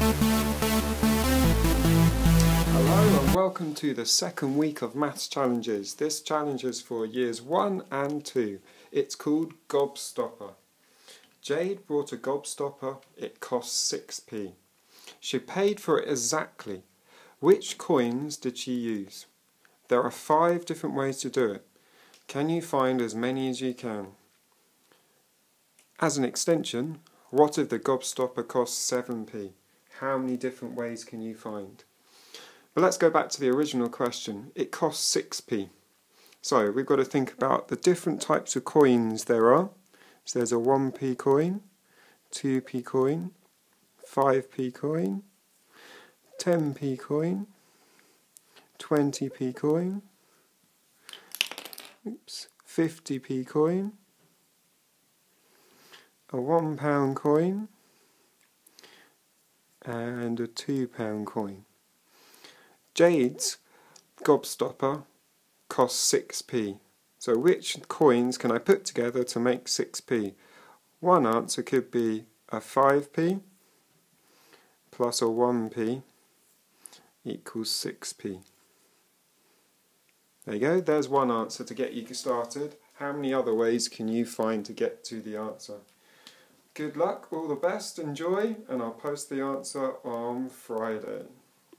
Hello and welcome to the second week of Maths Challenges. This challenge is for years 1 and 2. It's called Gobstopper. Jade brought a gobstopper, it cost 6p. She paid for it exactly. Which coins did she use? There are five different ways to do it. Can you find as many as you can? As an extension, what if the gobstopper costs 7p? How many different ways can you find? But let's go back to the original question. It costs 6p. So we've got to think about the different types of coins there are. So there's a 1p coin, 2p coin, 5p coin, 10p coin, 20p coin, oops, 50p coin, a one pound coin, and a two pound coin. Jade's gobstopper costs 6p. So which coins can I put together to make 6p? One answer could be a 5p plus a 1p equals 6p. There you go, there's one answer to get you started. How many other ways can you find to get to the answer? Good luck, all the best, enjoy, and I'll post the answer on Friday.